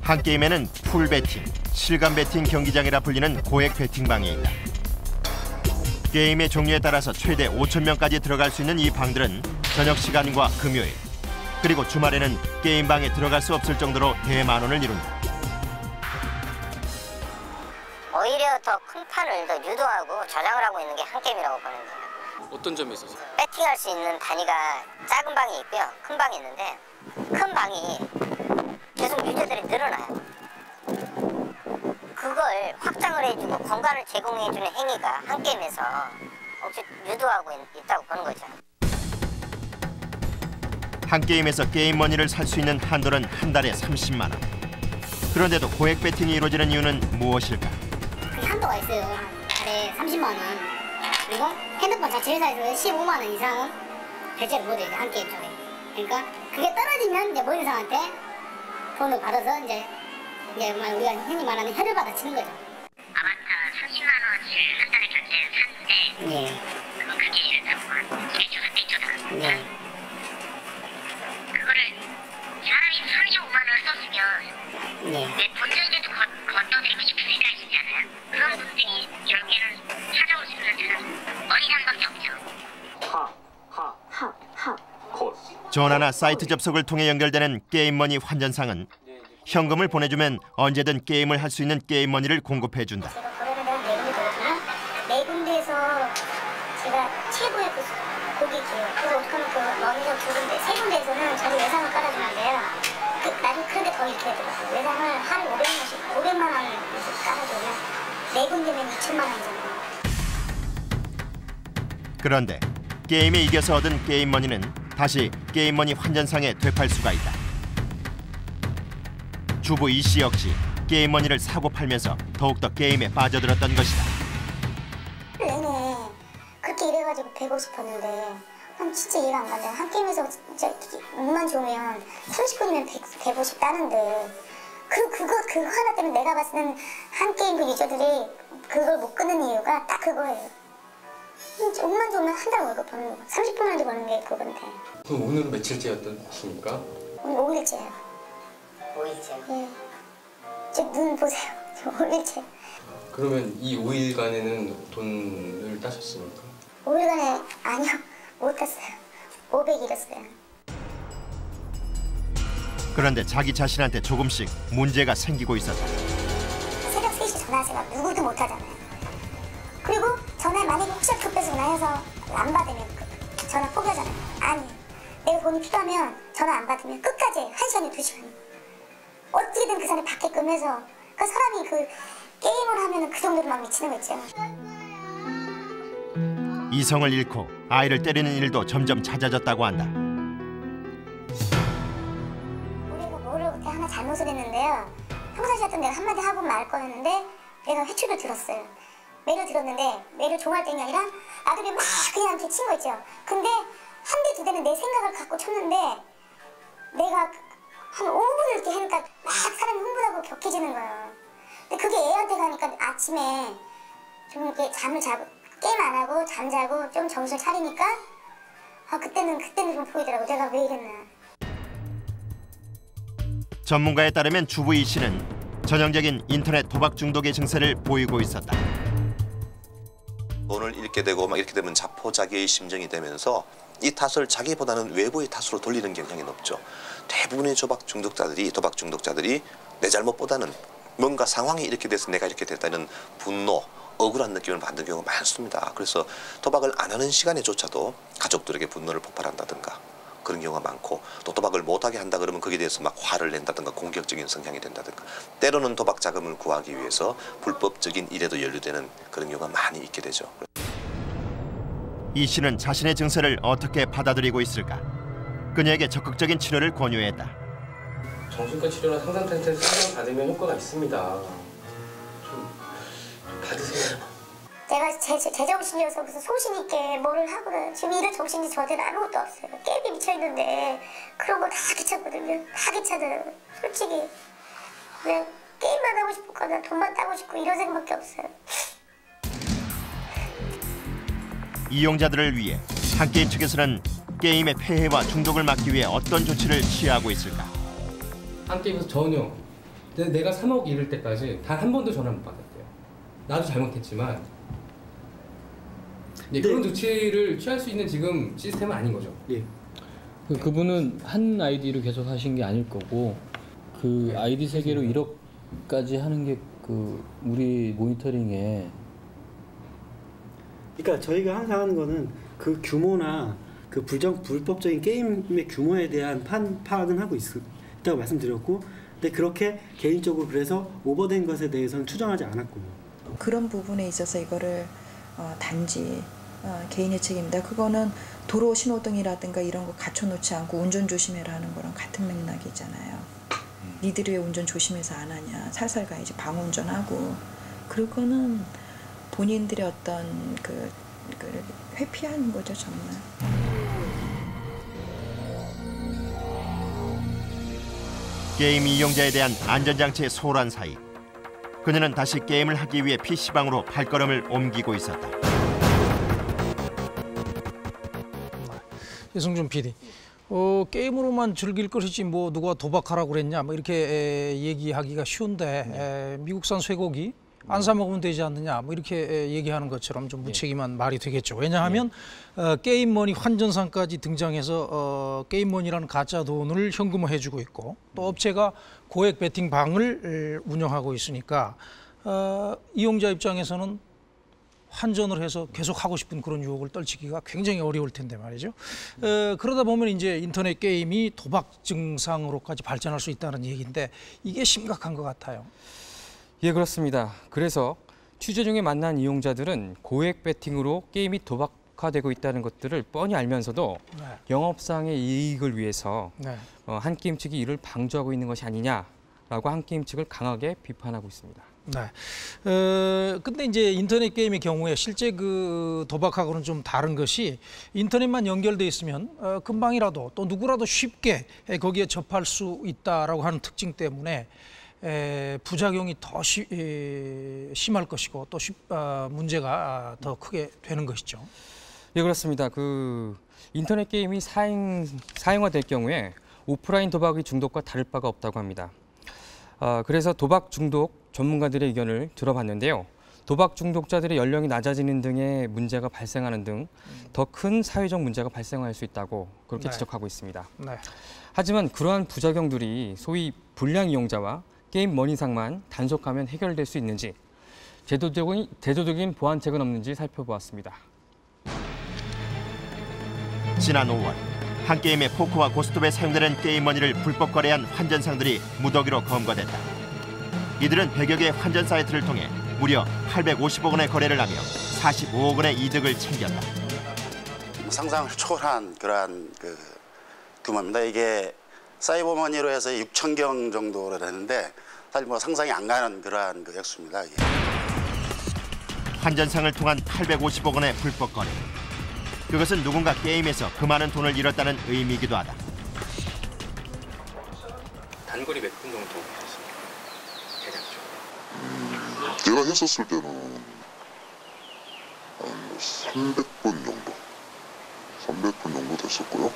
한 게임에는 풀 베팅, 실감 베팅 경기장이라 불리는 고액 베팅방이 있다. 게임의 종류에 따라서 최대 5천 명까지 들어갈 수 있는 이 방들은 저녁 시간과 금요일 그리고 주말에는 게임방에 들어갈 수 없을 정도로 대만원을 이룬다. 오히려 더 큰 판을 더 유도하고 저장을 하고 있는 게 한 게임이라고 보는데요. 어떤 점에 있어서? 배팅할 수 있는 단위가 작은 방이 있고요. 큰 방이 있는데 큰 방이 계속 유저들이 늘어나요. 그걸 확장을 해주고 공간을 제공해주는 행위가 한 게임에서 유도하고 있, 있다고 보는 거죠. 한 게임에서 게임 머니를 살 수 있는 한도는 한 달에 30만 원. 그런데도 고액 배팅이 이루어지는 이유는 무엇일까? 그 한도가 있어요. 달에 30만 원. 그리고 핸드폰 자체 회사에서 15만 원 이상은 결제를 못해요. 한 게임 쪽에. 그러니까 그게 떨어지면 이제 모인 사람한테 돈을 받아서 이제 이제 말 우리가 흔히 말하는 수혈을 받아 치는 거죠. 아바타 30만 원을 한 달에 결제를 하는데 네. 그거 그게 한 100조다 100조다 네. 그거를 사람이 35만 원을 썼으면 네. 내 본전에도 건너드리고 싶은 생각이 있잖아요 그런 분들이 전화나 사이트 접속을 통해 연결되는 게임 머니 환전상은 현금을 보내주면 언제든 게임을 할 수 있는 게임 머니를 공급해 준다. 제가 거래를 한네 군데 군데에서 제가 최고의 그 고객이에요. 그래서 어떡하면 그 머니가 두 군데, 세 군데에서는 저를 외상을 깔아주는데요. 그, 나중에 그런데 더 이렇게 되더라고요. 외상을 하루에 500만 원씩, 500만 원을 깔아주면 네 군데면 2천만 원이잖아요. 그런데 게임에 이겨서 얻은 게임 머니는 다시 게임 머니 환전상에 되팔 수가 있다. 주부 이 씨 역시 게임 머니를 사고 팔면서 더욱더 게임에 빠져들었던 것이다. 내내 그렇게 일해가지고 배고 싶었는데 난 진짜 이해가 안 가네. 한 게임에서 진짜 운만 좋으면 30분이면 100, 150 따는데 그, 그거, 그거 하나 때문에 내가 봤을 때는 한 게임 그 유저들이 그걸 못 끊는 이유가 딱 그거예요. 진짜 운만 좋으면 한달 월급 버는 거. 30분 만에 버는 게 그건데. 그럼 오늘은 며칠째였습니까? 오늘 5일째예요. 5일째 예. 저눈 보세요. 저 5일째. 그러면 이 5일간에는 돈을 따셨습니까? 5일간에 아니요. 못 땄어요. 500 잃었어요. 그런데 자기 자신한테 조금씩 문제가 생기고 있었다. 새벽 3시 전화하시면 누구도 못 하잖아요. 그리고 전화 만약에 혹시 급해서 전화해서 안 받으면 그 전화 포기하잖아요. 아니, 내가 돈이 필요하면 전화 안 받으면 끝까지 한 시간이 두 시간이. 어떻게든 그 사람이 받게끔 해서 그 사람이 그 게임을 하면은 그 정도로 막 미치는 거 있죠. 이성을 잃고 아이를 때리는 일도 점점 잦아졌다고 한다. 우리가 뭐를 그때 하나 잘못을 했는데요. 평상시였던 내가 한마디 하고 말 거였는데 내가 회초를 들었어요. 매를 들었는데 매를 종할 땡이 아니라 아들이 막 그냥 이렇게 친 거 있죠. 근데 한 대 두 대는 내 생각을 갖고 쳤는데 내가 한 5분을 이렇게 하니까 막 사람이 흥분하고 격해지는 거예요. 근데 그게 애한테 가니까 아침에 좀 이렇게 잠을 자고 게임 안 하고 잠자고 좀 정신을 차리니까 아 그때는 그때는 좀 보이더라고 내가 왜 이랬나. 전문가에 따르면 주부 이 씨는 전형적인 인터넷 도박 중독의 증세를 보이고 있었다. 돈을 잃게 되고 막 이렇게 되면 자포자기의 심정이 되면서 이 탓을 자기보다는 외부의 탓으로 돌리는 경향이 높죠. 대부분의 도박 중독자들이 도박 중독자들이 내 잘못보다는 뭔가 상황이 이렇게 돼서 내가 이렇게 됐다는 분노, 억울한 느낌을 받는 경우가 많습니다. 그래서 도박을 안 하는 시간에조차도 가족들에게 분노를 폭발한다든가 그런 경우가 많고 또 도박을 못하게 한다 그러면 거기에 대해서 막 화를 낸다든가 공격적인 성향이 된다든가 때로는 도박 자금을 구하기 위해서 불법적인 일에도 연루되는 그런 경우가 많이 있게 되죠. 이 씨는 자신의 증세를 어떻게 받아들이고 있을까? 그녀에게 적극적인 치료를 권유했다. 정신과 치료나 상담 센터에서 상담 받으면 효과가 있습니다. 좀, 좀 받으세요. 내가 제, 제, 제 정신이어서 무슨 소신 있게 뭐를 하고 그래. 지금 이런 정신이 저한테는 아무것도 없어요. 게임에 미쳐있는데 그런 거 다 귀찮거든요. 다 귀찮아요. 솔직히. 그냥 게임만 하고 싶거나 돈만 따고 싶고 이런 생각밖에 없어요. 이용자들을 위해 한 게임 측에서는 게임의 폐해와 중독을 막기 위해 어떤 조치를 취하고 있을까? 한 게임에서 전혀 내- 내가 3억 잃을 때까지 단 한 번도 전화 못 받았대요. 나도 잘못했지만 네, 그런 조치를 취할 수 있는 지금 시스템은 아닌 거죠. 예. 그, 그분은 한 아이디로 계속 하신 게 아닐 거고 그 아이디 세 개로 1억까지 하는 게 그 우리 모니터링에 그러니까 저희가 항상 하는 거는 그 규모나 그 불정 불법적인 게임의 규모에 대한 판, 파악은 하고 있, 있다고 말씀드렸고 근데 그렇게 개인적으로 그래서 오버된 것에 대해서는 추정하지 않았고요. 그런 부분에 있어서 이거를 어, 단지 어, 개인의 책임이다. 그거는 도로 신호등이라든가 이런 거 갖춰놓지 않고 운전 조심해라 하는 거랑 같은 맥락이잖아요. 니들이 왜 운전 조심해서 안 하냐. 살살 가야지 방운전하고. 그거는 본인들의 어떤 그, 그 회피하는 거죠 정말. 게임 이용자에 대한 안전장치의 소홀한 사이 그녀는 다시 게임을 하기 위해 PC방으로 발걸음을 옮기고 있었다. 이승준 PD. 어, 게임으로만 즐길 것이지 뭐 누가 도박하라고 그랬냐 뭐 이렇게 에, 얘기하기가 쉬운데 에, 미국산 쇠고기 안 사 먹으면 되지 않느냐 뭐 이렇게 에, 얘기하는 것처럼 좀 무책임한 말이 되겠죠. 왜냐하면 어, 게임머니 환전상까지 등장해서 어, 게임머니라는 가짜 돈을 현금화해주고 있고 또 업체가 고액 베팅 방을 에, 운영하고 있으니까 어, 이용자 입장에서는 환전을 해서 계속 하고 싶은 그런 유혹을 떨치기가 굉장히 어려울 텐데 말이죠. 어, 그러다 보면 이제 인터넷 게임이 도박 증상으로까지 발전할 수 있다는 얘기인데 이게 심각한 것 같아요. 예, 그렇습니다. 그래서 취재 중에 만난 이용자들은 고액 베팅으로 게임이 도박화되고 있다는 것들을 뻔히 알면서도 네. 영업상의 이익을 위해서 네. 어, 한 게임 측이 이를 방조하고 있는 것이 아니냐라고 한 게임 측을 강하게 비판하고 있습니다. 네. 어, 근데 이제 인터넷 게임의 경우에 실제 그 도박하고는 좀 다른 것이 인터넷만 연결돼 있으면 어, 금방이라도 또 누구라도 쉽게 거기에 접할 수 있다라고 하는 특징 때문에 에, 부작용이 더 시, 에, 심할 것이고 또 쉽, 아, 문제가 더 크게 되는 것이죠. 예, 그렇습니다. 그 인터넷 게임이 사행, 사용화될 경우에 오프라인 도박의 중독과 다를 바가 없다고 합니다. 아, 그래서 도박 중독 전문가들의 의견을 들어봤는데요. 도박 중독자들의 연령이 낮아지는 등의 문제가 발생하는 등 더 큰 사회적 문제가 발생할 수 있다고 그렇게 네. 지적하고 있습니다. 네. 하지만 그러한 부작용들이 소위 불량 이용자와 게임 머니상만 단속하면 해결될 수 있는지 제도적인, 제도적인 보완책은 없는지 살펴보았습니다. 지난 5월 한 게임의 포크와 고스톱에 사용되는 게임머니를 불법 거래한 환전상들이 무더기로 검거됐다. 이들은 100여 개의 환전 사이트를 통해 무려 850억 원의 거래를 하며 45억 원의 이득을 챙겼다. 상상을 초월한 그러한 그 규모입니다. 이게 사이버머니로 해서 6천 경 정도를 했는데 사실 뭐 상상이 안 가는 그러한 그 액수입니다. 이게. 환전상을 통한 850억 원의 불법 거래. 그것은 누군가 게임에서 그 많은 돈을 잃었다는 의미이기도 하다. 단거리 몇분 정도 하셨습니까? 대략적으로. 제가 했었을 때는 한 300분 정도, 300분 정도 됐었고요.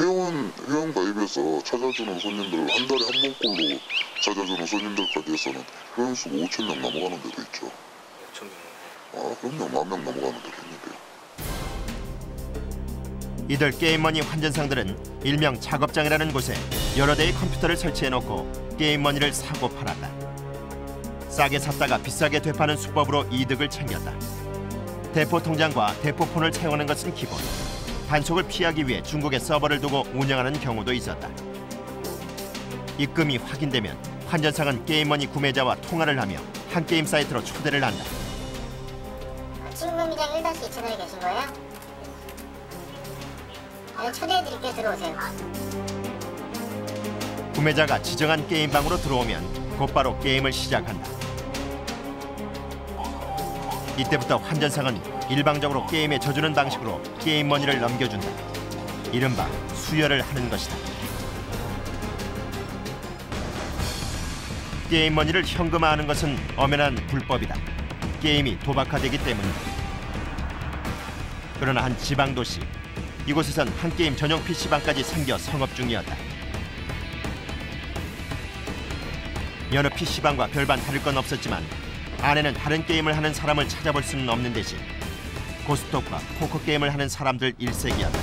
회원 회원 가입해서 찾아주는 손님들 한 달에 한 번꼴로 찾아주는 손님들까지 해서는 회원 수가 5천 명 넘어가는 데도 있죠. 5천 명. 아 그럼요, 만명 넘어가는 데도 있는데요. 이들 게임머니 환전상들은 일명 작업장이라는 곳에 여러 대의 컴퓨터를 설치해놓고 게임머니를 사고 팔았다. 싸게 샀다가 비싸게 되파는 수법으로 이득을 챙겼다. 대포 통장과 대포폰을 사용하는 것은 기본. 단속을 피하기 위해 중국에 서버를 두고 운영하는 경우도 있었다. 입금이 확인되면 환전상은 게임머니 구매자와 통화를 하며 한 게임 사이트로 초대를 한다. 친구미장 1-2 채널에 계신 거예요? 네, 초대해드릴게요. 들어오세요. 구매자가 지정한 게임방으로 들어오면 곧바로 게임을 시작한다. 이때부터 환전상은 일방적으로 게임에 져주는 방식으로 게임 머니를 넘겨준다. 이른바 수혈을 하는 것이다. 게임 머니를 현금화하는 것은 엄연한 불법이다. 게임이 도박화되기 때문이다. 그러나 한 지방 도시 이곳에선 한 게임 전용 PC방까지 생겨 성업 중이었다. 여느 PC방과 별반 다를 건 없었지만 안에는 다른 게임을 하는 사람을 찾아볼 수는 없는 대신 고스톱과 포커 게임을 하는 사람들 일색이었다.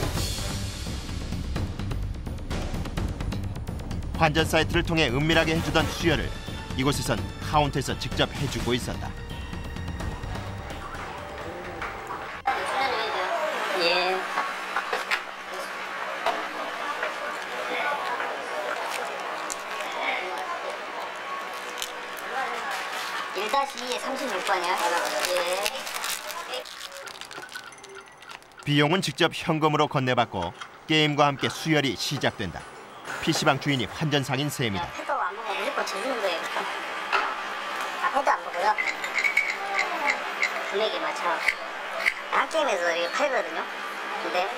환전 사이트를 통해 은밀하게 해주던 수혈을 이곳에선 카운터에서 직접 해주고 있었다. 비용은 직접 현금으로 건네받고 게임과 함께 수혈이 시작된다. PC방 주인이 환전상인 셈이다. 해도 안 보고 무조건. 아, 팔거든요. 근데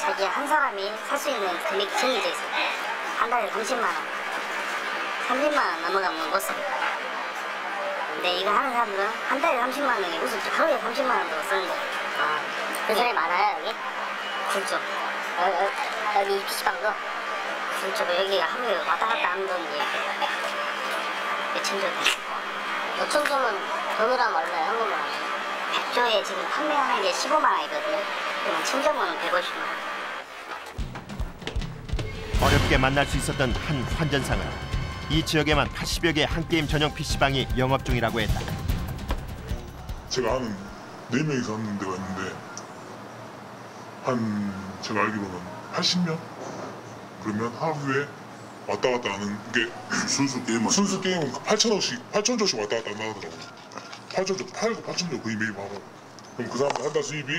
자기 한 사람이 살 수 있는 금액이 정해져 있어요. 한 달에 30만 원. 30만 원 넘어가면 못 씁니다. 근데 이거 하는 사람들은 한 달에 30만 원이 무슨 하루에 30만 원도 쓰는 거예요. 아, 그 사람이 많아요, 여기? 굵죠. 여, 여, 여기 PC방도 굵죠. 여기 하루에 왔다 갔다 하는 돈이 몇천 조 돼. 5천 조면 돈으로 하면 얼마예요, 현금으로 하면? 100조에 지금 판매하는 게 15만 원이거든요. 그러면 천조면 150만 원. 어렵게 만날 수 있었던 한 환전상은 이 지역에만 80여 개 한 게임 전용 PC방이 영업 중이라고 했다. 제가 네 명이서 하는 데가 있는데 한 제가 알기로는 80명 그러면 하루에 왔다 갔다 하는 게 순수 게임 순수 게임은 8천원씩 8천 조씩 왔다 갔다 나가더라고. 8천 조 팔고 8천조 거의 매일 하고 그럼 그 사람들 한달 수입이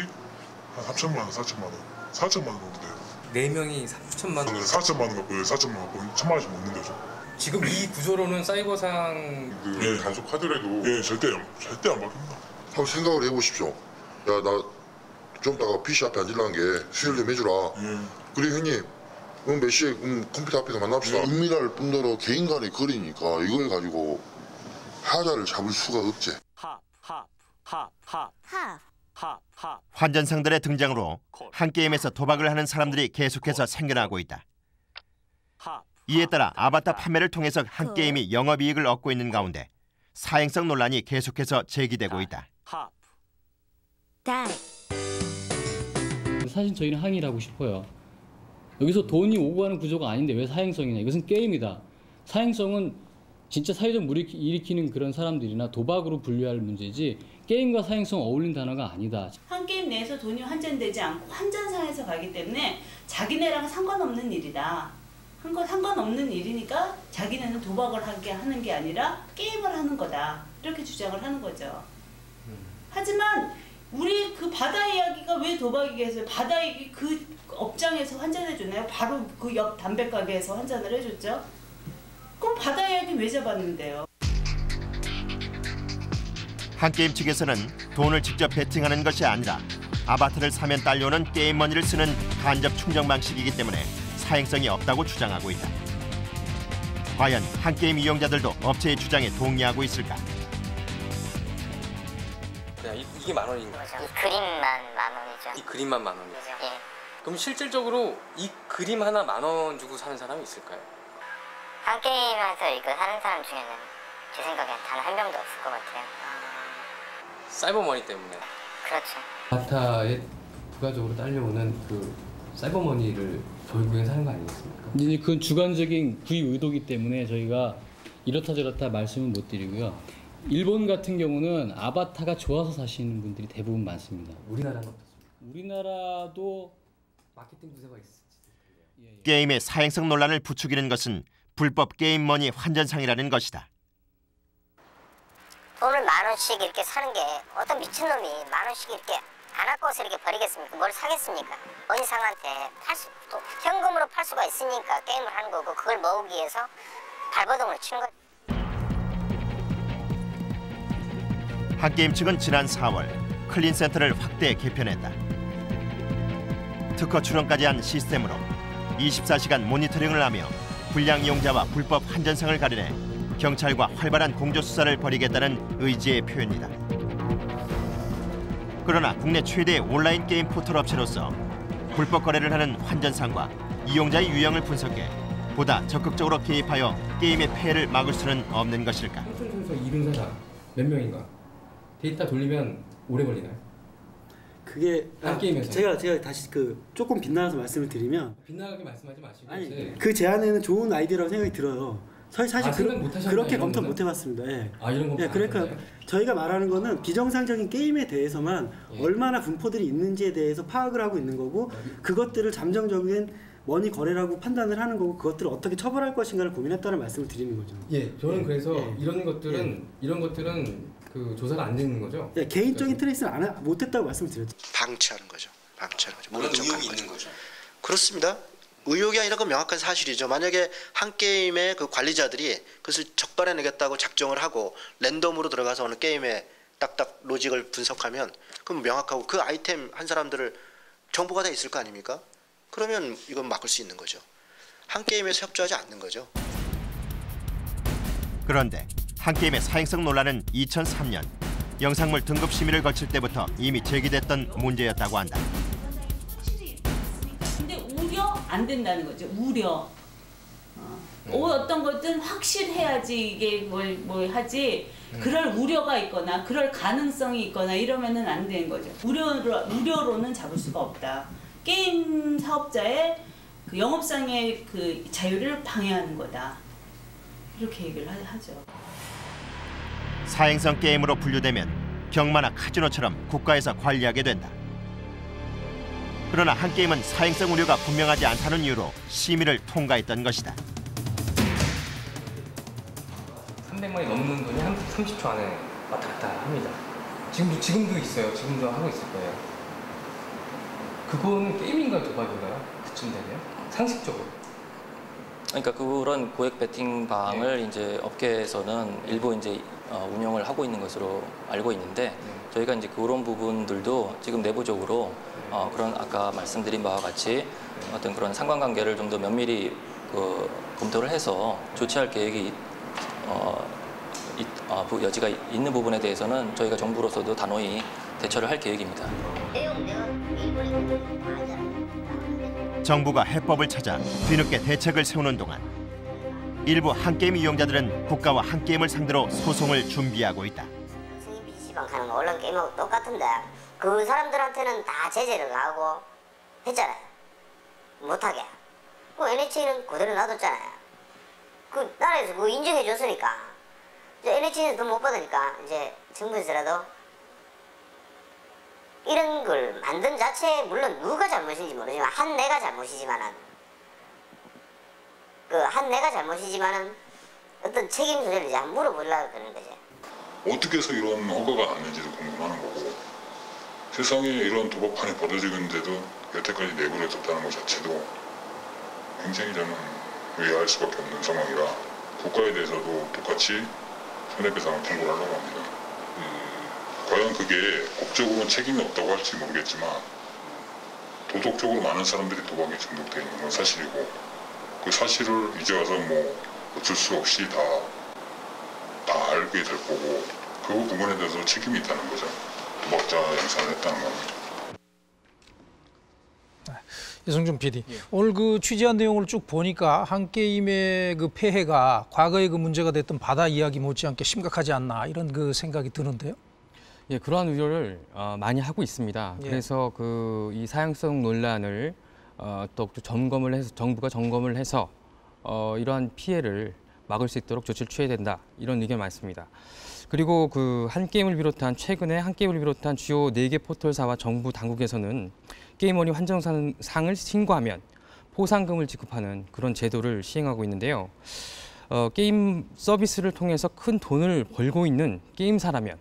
한 3천만 원 4천만 원. 4천만 원 정도 돼요. 네 명이 3천만 원. 4천만 원 갖고 4천만 원 갖고 천만 원씩 먹는 거죠. 지금 이 구조로는 사이버상 그 단속하더라도. 예 절대 안- 절대 안 바뀝니다. 한번 생각을 해보십시오. 야, 나 좀 다가 PC 앞에 앉으려는 게 수혈 좀 해주라. 그래, 형님. 그럼 몇 시에 음, 컴퓨터 앞에서 만납시다. 은밀할 뿐더러 개인 간의 거리니까 이걸 가지고 하자를 잡을 수가 없지. 환전상들의 등장으로 한 게임에서 도박을 하는 사람들이 계속해서 생겨나고 있다. 이에 따라 아바타 판매를 통해서 한 게임이 영업이익을 얻고 있는 가운데 사행성 논란이 계속해서 제기되고 있다. 사실 저희는 항의를 하고 싶어요. 여기서 돈이 오고 가는 구조가 아닌데 왜 사행성이냐? 이것은 게임이다. 사행성은 진짜 사회적 무리 일으키는 그런 사람들이나 도박으로 분류할 문제지 게임과 사행성 어울린 단어가 아니다. 한 게임 내에서 돈이 환전되지 않고 환전상에서 가기 때문에 자기네랑 상관없는 일이다. 한 건 상관없는 일이니까 자기네는 도박을 하게 하는 게 아니라 게임을 하는 거다. 이렇게 주장을 하는 거죠. 하지만 우리 그 바다 이야기가 왜 도박이겠어요? 바다 이야기 그 업장에서 환전해 주나요? 바로 그 옆 담배 가게에서 환전을 해줬죠. 그럼 바다 이야기 왜 잡았는데요? 한 게임 측에서는 돈을 직접 베팅하는 것이 아니라 아바타를 사면 딸려오는 게임 머니를 쓰는 간접 충전 방식이기 때문에 사행성이 없다고 주장하고 있다. 과연 한 게임 이용자들도 업체의 주장에 동의하고 있을까? 야, 이, 이게 만 원인가요? 이 그림만 만 원이죠. 이 그림만 만 원이죠. 예. 그럼 실질적으로 이 그림 하나 만 원 주고 사는 사람이 있을까요? 한 게임에서 이거 하는 사람 중에는 제 생각엔 단 한 명도 없을 것 같아요. 사이버 머니 때문에. 그렇죠. 아바타에 부가적으로 딸려오는 그 사이버머니를 결국엔 사는 거 아니겠습니까? 이제 그건 주관적인 구입 의도기 때문에 저희가 이렇다 저렇다 말씀은 못 드리고요. 일본 같은 경우는 아바타가 좋아서 사시는 분들이 대부분 많습니다. 우리나라는 어떻습니까? 우리나라도 마케팅 부서가 있 게임의 사행성 논란을 부추기는 것은 불법 게임 머니 환전상이라는 것이다. 돈을 만 원씩 이렇게 사는 게 어떤 미친놈이 만 원씩 이렇게 안 아까워서 이렇게 버리겠습니까? 뭘 사겠습니까? 환상한테 팔 수, 또 현금으로 팔 수가 있으니까 게임을 하는 거고 그걸 모으기 위해서 발버둥을 치는 거죠. 한게임 측은 지난 4월 클린 센터를 확대 개편했다. 특허 출원까지 한 시스템으로 24시간 모니터링을 하며 불량 이용자와 불법 환전상을 가려내 경찰과 활발한 공조 수사를 벌이겠다는 의지의 표현이다. 그러나 국내 최대의 온라인 게임 포털 업체로서 불법 거래를 하는 환전상과 이용자의 유형을 분석해 보다 적극적으로 개입하여 게임의 폐해를 막을 수는 없는 것일까? 이룬 사람 몇 명인가? 데이터 돌리면 오래 걸리나요? 그게 한 게임에서? 제가 제가 다시 그 조금 빛나서 말씀을 드리면 빗나가게 말씀하지 마시고 아니 이제 그 제안에는 좋은 아이디어라고 생각이 들어요. 사- 사실 아, 하셨나요, 그렇게 검토? 못 해봤습니다. 예. 아, 이런 검토 예, 안 그러니까 하셨나요? 저희가 말하는 거는 비정상적인 게임에 대해서만 예. 얼마나 분포들이 있는지에 대해서 파악을 하고 있는 거고 그것들을 잠정적인 머니 거래라고 판단을 하는 거고 그것들을 어떻게 처벌할 것인가를 고민했다는 말씀을 드리는 거죠. 예, 저는 그래서 예. 이런 것들은 이런 것들은 그 조사가 안 되는 거죠. 예, 개인적인 trace는 안, 하- 못했다고 말씀을 드렸죠. 방치하는 거죠. 방치하는 거죠. 그런 모른 척하는 의혹이 거죠. 있는 거죠. 그렇습니다. 의혹이 아니라 그 명확한 사실이죠. 만약에 한 게임의 그 관리자들이 그것을 적발해내겠다고 작정을 하고 랜덤으로 들어가서 어느 게임에 딱딱 로직을 분석하면 그럼 명확하고 그 아이템 한 사람들을 정보가 다 있을 거 아닙니까? 그러면 이건 막을 수 있는 거죠. 한 게임에서 협조하지 않는 거죠. 그런데 한 게임의 사행성 논란은 2003년 영상물 등급 심의를 거칠 때부터 이미 제기됐던 문제였다고 한다. 근데 우려 안 된다는 거죠. 우려. 어. 어, 어떤 것든 확실해야지 이게 뭘, 뭘 하지. 그럴 우려가 있거나 그럴 가능성이 있거나 이러면은 안 되는 거죠. 우려로, 우려로는 잡을 수가 없다. 게임 사업자의 그 영업상의 그 자유를 방해하는 거다. 이렇게 얘기를 하- 하죠. 사행성 게임으로 분류되면 경마나 카지노처럼 국가에서 관리하게 된다. 그러나 한 게임은 사행성 우려가 분명하지 않다는 이유로 심의를 통과했던 것이다. 300만이 넘는 돈이 한 30초 안에 왔다 갔다 합니다. 지금도 지금도 있어요. 지금도 하고 있을 거예요. 그거는 게임인가요, 도박인가요? 그쯤 되면 상식적으로. 그러니까 그런 고액 베팅방을 이제 업계에서는 일부 이제 어, 운영을 하고 있는 것으로 알고 있는데 저희가 이제 그런 부분들도 지금 내부적으로 어, 그런 아까 말씀드린 바와 같이 어떤 그런 상관관계를 좀 더 면밀히 그 검토를 해서 조치할 계획이 어, 있- 어, 부- 여지가 있는 부분에 대해서는 저희가 정부로서도 단호히 대처를 할 계획입니다. 정부가 해법을 찾아 뒤늦게 대책을 세우는 동안 일부 한 게임 이용자들은 국가와 한 게임을 상대로 소송을 준비하고 있다. PC방 가는 거 얼른 게임하고 똑같은데 그 사람들한테는 다 제재를 하고 했잖아요. 못하게. 그 NH는 그대로 놔뒀잖아요. 그 나라에서 그거 인정해줬으니까 이제 NH는 돈 못 받으니까 이제 정부에서라도 이런 걸 만든 자체에 물론 누가 잘못인지 모르지만 한 내가 잘못이지만은 그 한 내가 잘못이지만은 어떤 책임 소재를 이제 물어보려고 그러는 거죠. 어떻게 해서 이런 허가가 났는지도 궁금하는 거고 세상에 이런 도박판이 벌어지는데도 여태까지 내부를 뒀다는 것 자체도 굉장히 저는 의아할 수밖에 없는 상황이라 국가에 대해서도 똑같이 손해배상을 통보를 하려고 합니다. 음, 과연 그게 법적으로는 책임이 없다고 할지 모르겠지만 도덕적으로 많은 사람들이 도박에 중독되어 있는 건 사실이고 그 사실을 이제 와서 뭐 어쩔 수 없이 다 다 알게 될 거고 그 부분에 대해서 책임이 있다는 거죠. 도박자 행사를 했다는 겁니다. 이승준 PD, 오늘 그 취재한 내용을 쭉 보니까 한 게임의 그 폐해가 과거에 그 문제가 됐던 바다 이야기 못지않게 심각하지 않나 이런 그 생각이 드는데요. 예, 그러한 우려를 어, 많이 하고 있습니다. 예. 그래서 그 이 사용성 논란을 어, 또 점검을 해서 정부가 점검을 해서 어, 이러한 피해를 막을 수 있도록 조치를 취해야 된다 이런 의견 많습니다. 그리고 그 한 게임을 비롯한 최근에 한 게임을 비롯한 주요 네 개 포털사와 정부 당국에서는 게임원이 환정상을 신고하면 포상금을 지급하는 그런 제도를 시행하고 있는데요. 어, 게임 서비스를 통해서 큰 돈을 벌고 있는 게임사라면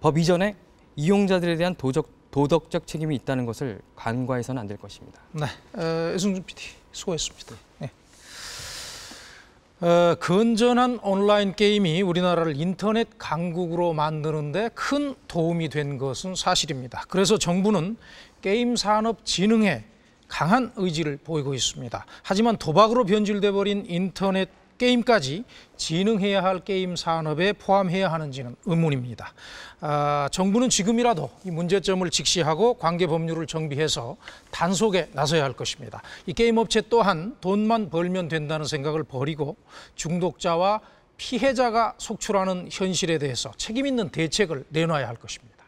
법 이전에 이용자들에 대한 도적, 도덕적 책임이 있다는 것을 간과해서는 안 될 것입니다. 네, 어, 이승준 PD 수고했습니다. 네. 어, 건전한 온라인 게임이 우리나라를 인터넷 강국으로 만드는데 큰 도움이 된 것은 사실입니다. 그래서 정부는 게임 산업 진흥에 강한 의지를 보이고 있습니다. 하지만 도박으로 변질돼 버린 인터넷 게임까지 진흥해야 할 게임 산업에 포함해야 하는지는 의문입니다. 아, 정부는 지금이라도 이 문제점을 직시하고 관계 법률을 정비해서 단속에 나서야 할 것입니다. 이 게임 업체 또한 돈만 벌면 된다는 생각을 버리고 중독자와 피해자가 속출하는 현실에 대해서 책임 있는 대책을 내놔야 할 것입니다.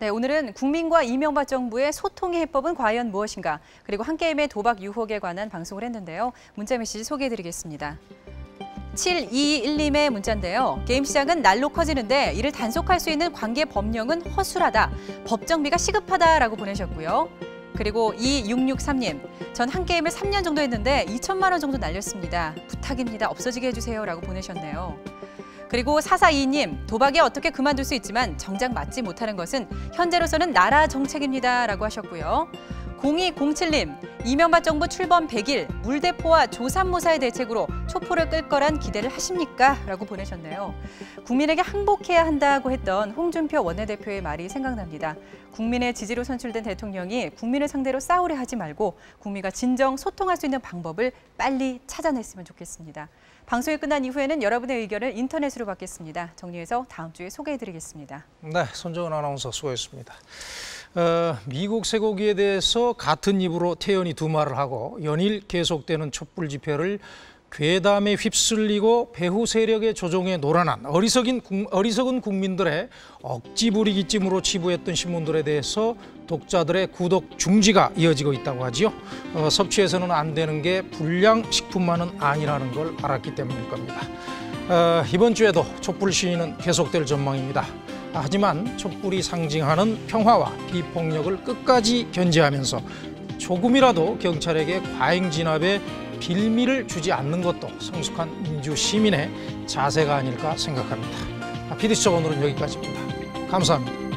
네, 오늘은 국민과 이명박 정부의 소통의 해법은 과연 무엇인가? 그리고 한 게임의 도박 유혹에 관한 방송을 했는데요. 문자 메시지 소개해드리겠습니다. 7221님의 문자인데요. 게임 시장은 날로 커지는데 이를 단속할 수 있는 관계 법령은 허술하다. 법정비가 시급하다라고 보내셨고요. 그리고 2663님, 전 한 게임을 3년 정도 했는데 2천만 원 정도 날렸습니다. 부탁입니다. 없어지게 해주세요라고 보내셨네요. 그리고 442님, 도박에 어떻게 그만둘 수 있지만 정작 맞지 못하는 것은 현재로서는 나라 정책입니다라고 하셨고요. 0207님, 이명박 정부 출범 100일 물대포와 조산모사의 대책으로 촛불을 끌 거란 기대를 하십니까? 라고 보내셨네요. 국민에게 항복해야 한다고 했던 홍준표 원내대표의 말이 생각납니다. 국민의 지지로 선출된 대통령이 국민을 상대로 싸우려 하지 말고 국민과 진정 소통할 수 있는 방법을 빨리 찾아냈으면 좋겠습니다. 방송이 끝난 이후에는 여러분의 의견을 인터넷으로 받겠습니다. 정리해서 다음 주에 소개해드리겠습니다. 네, 손정은 아나운서 수고했습니다. 어, 미국 쇠고기에 대해서 같은 입으로 태연이 두 말을 하고 연일 계속되는 촛불 집회를 괴담에 휩쓸리고 배후 세력의 조종에 노란한 어리석인, 어리석은 국민들의 억지 부리기쯤으로 치부했던 신문들에 대해서 독자들의 구독 중지가 이어지고 있다고 하지요. 어, 섭취해서는 안 되는 게 불량식품만은 아니라는 걸 알았기 때문일 겁니다. 어, 이번 주에도 촛불 시위는 계속될 전망입니다. 하지만 촛불이 상징하는 평화와 비폭력을 끝까지 견제하면서 조금이라도 경찰에게 과잉 진압에 빌미를 주지 않는 것도 성숙한 민주 시민의 자세가 아닐까 생각합니다. PD수첩 오늘은 여기까지입니다. 감사합니다.